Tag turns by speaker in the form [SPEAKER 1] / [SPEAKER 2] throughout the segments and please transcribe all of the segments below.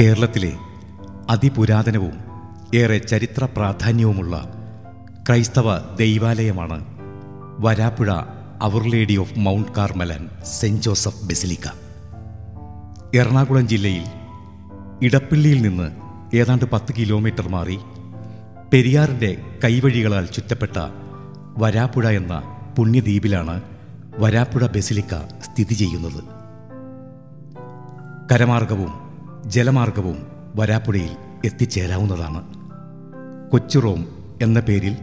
[SPEAKER 1] കേരളത്തിലെ അതിപുരാതനവും ഏറെ ചരിത്ര പ്രാധാന്യവുമുള്ള ക്രൈസ്തവ ദൈവാലയമാണ് Varapuzha our lady of mount Carmel and saint Joseph basilica Ernakulam ജില്ലയിൽ ഇടപ്പള്ളിയിൽ നിന്ന് ഏതാണ്ട് പത്ത് കിലോമീറ്റർ മാറി പെരിയാറിന്റെ കൈവഴികളാൽ ചുറ്റപ്പെട്ട വരാപ്പുഴ എന്ന പുണ്യദ്വീപിലാണ് വരാപ്പുഴ ബെസിലിക്ക സ്ഥിതി ചെയ്യുന്നത്. കരമാർഗവും ജലമാർഗവും വരാപ്പുഴയിൽ എത്തിച്ചേരാവുന്നതാണ്. കൊച്ചുറോം എന്ന പേരിൽ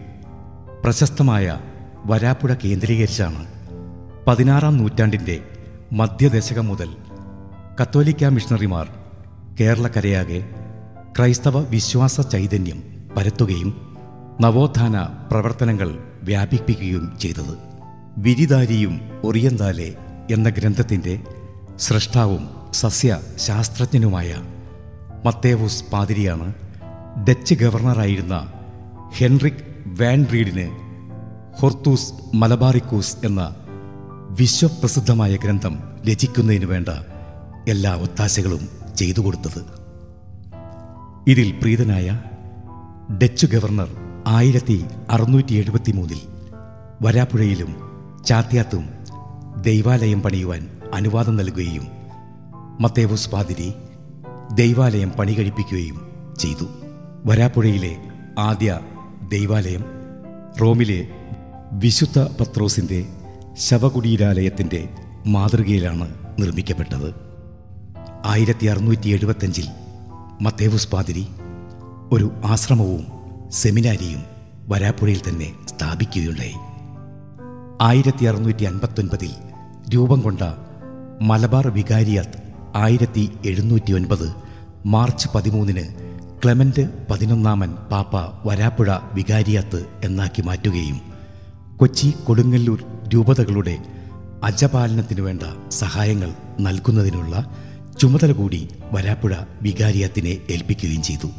[SPEAKER 1] പ്രശസ്തമായ വരാപ്പുഴ കേന്ദ്രീകരിച്ചാണ് പതിനാറാം നൂറ്റാണ്ടിന്റെ മധ്യദശകം മുതൽ കത്തോലിക്ക മിഷണറിമാർ കേരളക്കരയാകെ ക്രൈസ്തവ വിശ്വാസ ചൈതന്യം പരത്തുകയും നവോത്ഥാന പ്രവർത്തനങ്ങൾ വ്യാപിപ്പിക്കുകയും ചെയ്തത്. വിരിദാരിയും ഒറിയന്താലെ എന്ന ഗ്രന്ഥത്തിന്റെ സൃഷ്ടാവും സസ്യശാസ്ത്രജ്ഞനുമായ മത്തേവൂസ് പാതിരിയാണ് ഡച്ച് ഗവർണറായിരുന്ന ഹെൻറിക് വാൻ റീഡിന് ഹൊർത്തൂസ് മലബാറിക്കൂസ് എന്ന വിശ്വപ്രസിദ്ധമായ ഗ്രന്ഥം രചിക്കുന്നതിന് വേണ്ട എല്ലാ ഒത്താശകളും ചെയ്തു കൊടുത്തത്. ഇതിൽ പ്രീതനായ ഡച്ച് ഗവർണർ ആയിരത്തി അറുന്നൂറ്റി എഴുപത്തി മൂന്നിൽ വരാപ്പുഴയിലും ചാത്യാത്തും ദൈവാലയം പണിയുവാൻ അനുവാദം നൽകുകയും മത്തേവൂസ് പാതിരി ദൈവാലയം പണി കഴിപ്പിക്കുകയും ചെയ്തു. വരാപ്പുഴയിലെ ആദ്യ ദൈവാലയം റോമിലെ വിശുദ്ധ പത്രോസിന്റെ ശവകുടീരാലയത്തിന്റെ മാതൃകയിലാണ് നിർമ്മിക്കപ്പെട്ടത്. ആയിരത്തി അറുന്നൂറ്റി എഴുപത്തഞ്ചിൽ മത്തേവുസ് പാതിരി ഒരു ആശ്രമവും സെമിനാരിയും വരാപ്പുഴയിൽ തന്നെ സ്ഥാപിക്കുകയുണ്ടായി. ആയിരത്തി അറുന്നൂറ്റി അൻപത്തൊൻപതിൽ രൂപം കൊണ്ട മലബാർ വികാരിയാത്ത് ആയിരത്തി എഴുന്നൂറ്റി ഒൻപത് മാർച്ച് പതിമൂന്നിന് ക്ലെമന്റ് പതിനൊന്നാമൻ പാപ്പ വരാപ്പുഴ വികാരിയാത്ത് എന്നാക്കി മാറ്റുകയും കൊച്ചി കൊടുങ്ങല്ലൂർ രൂപതകളുടെ അജപാലനത്തിനു വേണ്ട സഹായങ്ങൾ നൽകുന്നതിനുള്ള ചുമതല കൂടി വരാപ്പുഴ വികാരിയത്തിനെ ഏൽപ്പിക്കുകയും ചെയ്തു.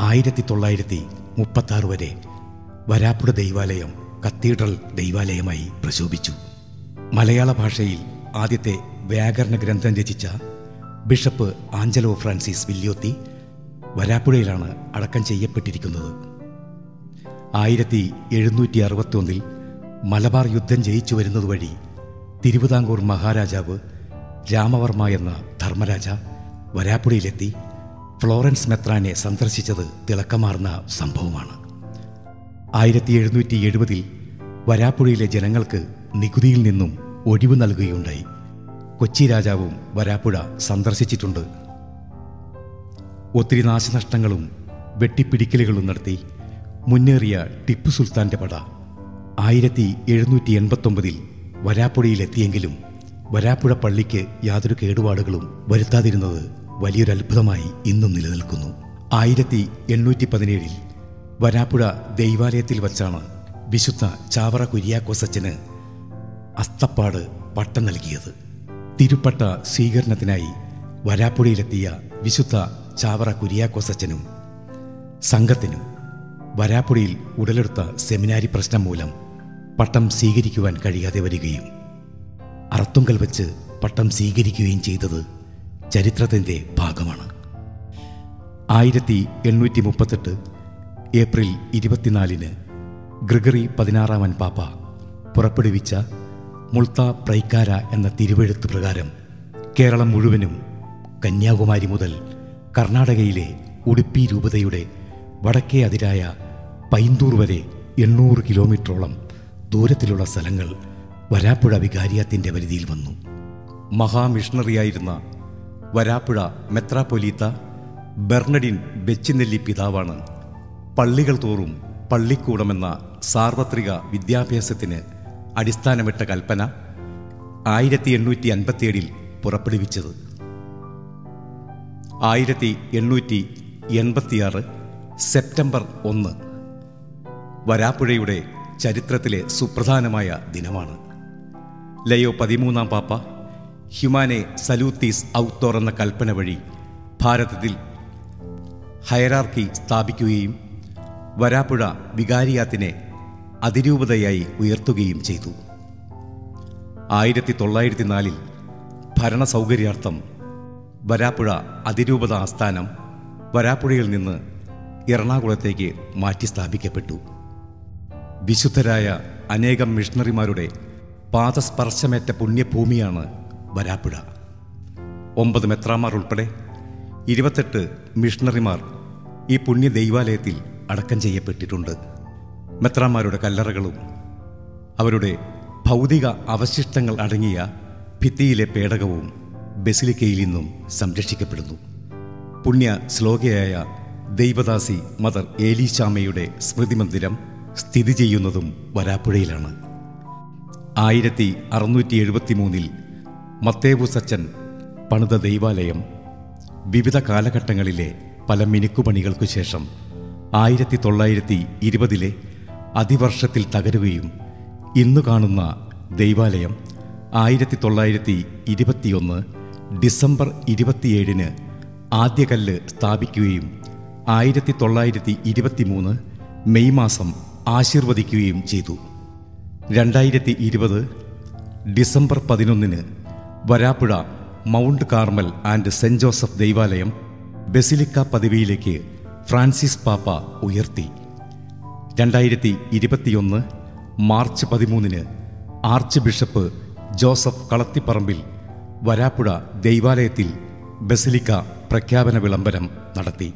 [SPEAKER 1] ആയിരത്തി തൊള്ളായിരത്തി മുപ്പത്തി ആറ് വരെ വരാപ്പുഴ ദൈവാലയം കത്തീഡ്രൽ ദൈവാലയമായി പ്രശോഭിച്ചു. മലയാള ഭാഷയിൽ ആദ്യത്തെ വ്യാകരണ ഗ്രന്ഥം രചിച്ച ബിഷപ്പ് ആഞ്ചലോ ഫ്രാൻസിസ് വില്യോത്തി വരാപ്പുഴയിലാണ് അടക്കം ചെയ്യപ്പെട്ടിരിക്കുന്നത്. ആയിരത്തി എഴുന്നൂറ്റി അറുപത്തൊന്നിൽ മലബാർ യുദ്ധം ജയിച്ചു വരുന്നതുവഴി തിരുവിതാംകൂർ മഹാരാജാവ് രാമവർമ്മ എന്ന ധർമ്മരാജ വരാപ്പുഴയിലെത്തി ഫ്ലോറൻസ് മെത്രാനെ സന്ദർശിച്ചത് തിളക്കമാർന്ന സംഭവമാണ്. ആയിരത്തി എഴുന്നൂറ്റി എഴുപതിൽ വരാപ്പുഴയിലെ ജനങ്ങൾക്ക് നികുതിയിൽ നിന്നും ഒഴിവ് നൽകുകയുണ്ടായി. കൊച്ചി രാജാവും വരാപ്പുഴ സന്ദർശിച്ചിട്ടുണ്ട്. ഒത്തിരി നാശനഷ്ടങ്ങളും വെട്ടിപ്പിടിക്കലുകളും നടത്തി മുന്നേറിയ ടിപ്പു സുൽത്താന്റെ പട ആയിരത്തി എഴുന്നൂറ്റി എൺപത്തൊമ്പതിൽ വരാപ്പുഴയിലെത്തിയെങ്കിലും വരാപ്പുഴ പള്ളിക്ക് യാതൊരു കേടുപാടുകളും വരുത്താതിരുന്നത് വലിയൊരു അത്ഭുതമായി ഇന്നും നിലനിൽക്കുന്നു. ആയിരത്തി എണ്ണൂറ്റി പതിനേഴിൽ വരാപ്പുഴ ദൈവാലയത്തിൽ വച്ചാണ് വിശുദ്ധ ചാവറ കുര്യാക്കോസച്ചന് അസ്തപ്പാട് പട്ടം നൽകിയത്. തിരുപ്പട്ട സ്വീകരണത്തിനായി വരാപ്പുഴയിലെത്തിയ വിശുദ്ധ ചാവറ കുര്യാക്കോസച്ചനും സംഘത്തിനും വരാപ്പുഴയിൽ ഉടലെടുത്ത സെമിനാരി പ്രശ്നം മൂലം പട്ടം സ്വീകരിക്കുവാൻ കഴിയാതെ വരികയും അറത്തുങ്കൽ വെച്ച് പട്ടം സ്വീകരിക്കുകയും ചെയ്തത് ചരിത്രത്തിന്റെ ഭാഗമാണ്. ആയിരത്തി എണ്ണൂറ്റി മുപ്പത്തെട്ട് ഏപ്രിൽ ഇരുപത്തിനാലിന് ഗ്രിഗറി പതിനാറാമൻ പാപ്പ പുറപ്പെടുവിച്ച മുൾത്ത പ്രൈക്കാര എന്ന തിരുവെഴുത്ത് പ്രകാരം കേരളം മുഴുവനും കന്യാകുമാരി മുതൽ കർണാടകയിലെ ഉടുപ്പി രൂപതയുടെ വടക്കേ അതിരായ പൈന്തൂർ വരെ എണ്ണൂറ് കിലോമീറ്ററോളം ദൂരത്തിലുള്ള സ്ഥലങ്ങൾ വരാപ്പുഴ വികാരിയത്തിന്റെ പരിധിയിൽ വന്നു. മഹാമിഷണറിയായിരുന്ന വരാപ്പുഴ മെത്രാപൊലീത്ത ബെർണഡിൻ ബെച്ചിനെല്ലി പിതാവാണ്. പള്ളികൾ തോറും പള്ളിക്കൂടമെന്ന സാർവത്രിക വിദ്യാഭ്യാസത്തിന് അടിസ്ഥാനമിട്ട കൽപ്പന ആയിരത്തി എണ്ണൂറ്റി അൻപത്തിയേഴിൽ പുറപ്പെടുവിച്ചത്. ആയിരത്തി എണ്ണൂറ്റി എൺപത്തിയാറ് സെപ്റ്റംബർ ഒന്ന് വരാപ്പുഴയുടെ ചരിത്രത്തിലെ സുപ്രധാനമായ ദിനമാണ്. ലയോ പതിമൂന്നാം പാപ്പ ഹ്യുമാനെ സലൂത്തീസ് ഔത്തോർ എന്ന കൽപ്പന വഴി ഭാരതത്തിൽ ഹയറാർക്കി സ്ഥാപിക്കുകയും വരാപ്പുഴ വികാരിയാത്തിനെ അതിരൂപതയായി ഉയർത്തുകയും ചെയ്തു. ആയിരത്തി തൊള്ളായിരത്തി നാലിൽ ഭരണ സൗകര്യാർത്ഥം വരാപ്പുഴ അതിരൂപത ആസ്ഥാനം വരാപ്പുഴയിൽ നിന്ന് എറണാകുളത്തേക്ക് മാറ്റി സ്ഥാപിക്കപ്പെട്ടു വിശുദ്ധരായ അനേകം മിഷണറിമാരുടെ പാദസ്പർശമേറ്റ പുണ്യഭൂമിയാണ് വരാപ്പുഴ. ഒമ്പത് മെത്രാമാർ ഉൾപ്പെടെ ഇരുപത്തെട്ട് മിഷണറിമാർ ഈ പുണ്യ ദൈവാലയത്തിൽ അടക്കം ചെയ്യപ്പെട്ടിട്ടുണ്ട്. മെത്രാമാരുടെ കല്ലറകളും അവരുടെ ഭൗതിക അവശിഷ്ടങ്ങൾ അടങ്ങിയ ഭിത്തിയിലെ പേടകവും ബസിലിക്കയിൽ നിന്നും സംരക്ഷിക്കപ്പെടുന്നു. പുണ്യ ശ്ലോകയായ ദൈവദാസി മദർ ഏലീശാമയുടെ സ്മൃതി മന്ദിരം സ്ഥിതി ചെയ്യുന്നതും വരാപ്പുഴയിലാണ്. ആയിരത്തി അറുന്നൂറ്റി എഴുപത്തി മൂന്നിൽ മത്തേവു സച്ചൻ പണിത ദൈവാലയം വിവിധ കാലഘട്ടങ്ങളിലെ പല മിനുക്കുപണികൾക്കു ശേഷം ആയിരത്തി തൊള്ളായിരത്തി ഇരുപതിലെ അതിവർഷത്തിൽ തകരുകയും ഇന്നു കാണുന്ന ദൈവാലയം ആയിരത്തി തൊള്ളായിരത്തി ഇരുപത്തിയൊന്ന് ഡിസംബർ ഇരുപത്തിയേഴിന് ആദ്യകല്ല് സ്ഥാപിക്കുകയും ആയിരത്തി തൊള്ളായിരത്തി ഇരുപത്തിമൂന്ന് മെയ് മാസം ആശീർവദിക്കുകയും ചെയ്തു. രണ്ടായിരത്തി ഇരുപത് ഡിസംബർ പതിനൊന്നിന് Varapuzha mount Carmel and saint Joseph ദൈവാലയം ബസിലിക്ക പദവിയിലേക്ക് ഫ്രാൻസിസ് പാപ്പ ഉയർത്തി. രണ്ടായിരത്തി ഇരുപത്തിയൊന്ന് മാർച്ച് പതിമൂന്നിന് archbishop Joseph Kalathiparambil Varapuzha ദൈവാലയത്തിൽ ബസിലിക്ക പ്രഖ്യാപന വിളംബരം നടത്തി.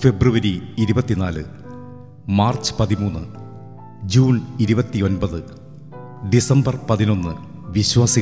[SPEAKER 1] ഫെബ്രുവരി ഇരുപത്തിനാല് മാർച്ച് പതിമൂന്ന് ജൂൺ ഇരുപത്തിയൊൻപത് ഡിസംബർ പതിനൊന്ന് വിശ്വാസികൾ